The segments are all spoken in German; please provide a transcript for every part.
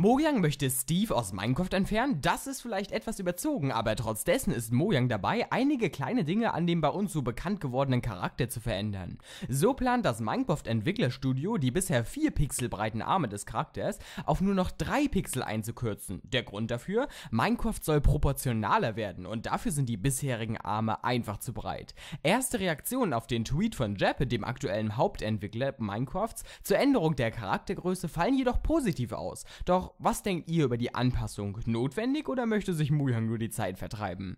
Mojang möchte Steve aus Minecraft entfernen, das ist vielleicht etwas überzogen, aber trotz dessen ist Mojang dabei, einige kleine Dinge an dem bei uns so bekannt gewordenen Charakter zu verändern. So plant das Minecraft Entwicklerstudio, die bisher 4 Pixel breiten Arme des Charakters auf nur noch 3 Pixel einzukürzen. Der Grund dafür? Minecraft soll proportionaler werden und dafür sind die bisherigen Arme einfach zu breit. Erste Reaktionen auf den Tweet von Jeppe, dem aktuellen Hauptentwickler Minecrafts, zur Änderung der Charaktergröße fallen jedoch positiv aus. Doch was denkt ihr über die Anpassung? Notwendig oder möchte sich Muyang nur die Zeit vertreiben?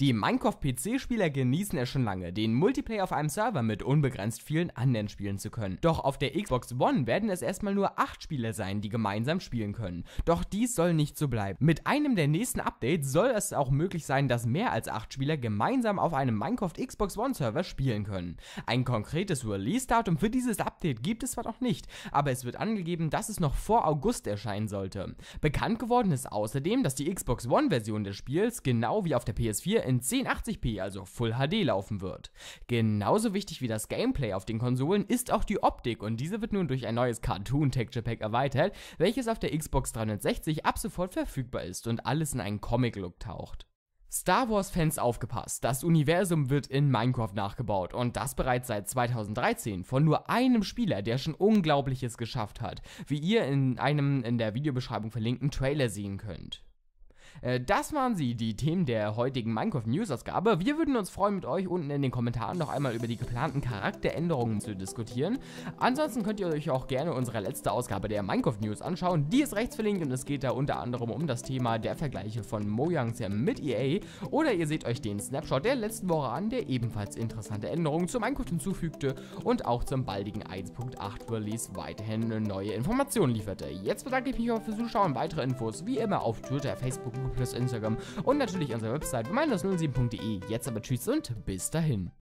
Die Minecraft-PC-Spieler genießen es schon lange, den Multiplayer auf einem Server mit unbegrenzt vielen anderen spielen zu können. Doch auf der Xbox One werden es erstmal nur 8 Spieler sein, die gemeinsam spielen können. Doch dies soll nicht so bleiben. Mit einem der nächsten Updates soll es auch möglich sein, dass mehr als 8 Spieler gemeinsam auf einem Minecraft Xbox One Server spielen können. Ein konkretes Release-Datum für dieses Update gibt es zwar noch nicht, aber es wird angegeben, dass es noch vor August erscheinen sollte. Bekannt geworden ist außerdem, dass die Xbox One-Version des Spiels genau wie auf der PS PS4 in 1080p, also Full HD laufen wird. Genauso wichtig wie das Gameplay auf den Konsolen ist auch die Optik und diese wird nun durch ein neues Cartoon Texture Pack erweitert, welches auf der Xbox 360 ab sofort verfügbar ist und alles in einen Comic-Look taucht. Star Wars-Fans aufgepasst, das Universum wird in Minecraft nachgebaut und das bereits seit 2013 von nur einem Spieler, der schon Unglaubliches geschafft hat, wie ihr in einem in der Videobeschreibung verlinkten Trailer sehen könnt. Äh, das waren sie, die Themen der heutigen Minecraft News Ausgabe. Wir würden uns freuen, mit euch unten in den Kommentaren noch einmal über die geplanten Charakteränderungen zu diskutieren. Ansonsten könnt ihr euch auch gerne unsere letzte Ausgabe der Minecraft News anschauen. Die ist rechts verlinkt und es geht da unter anderem um das Thema der Vergleiche von Mojang mit EA. Oder ihr seht euch den Snapshot der letzten Woche an, der ebenfalls interessante Änderungen zu Minecraft hinzufügte und auch zum baldigen 1.8 Release weiterhin neue Informationen lieferte. Jetzt bedanke ich mich aber fürs Zuschauen. Weitere Infos wie immer auf Twitter, Facebook, Facebook Instagram und natürlich unsere Website minus07.de. Jetzt aber tschüss und bis dahin.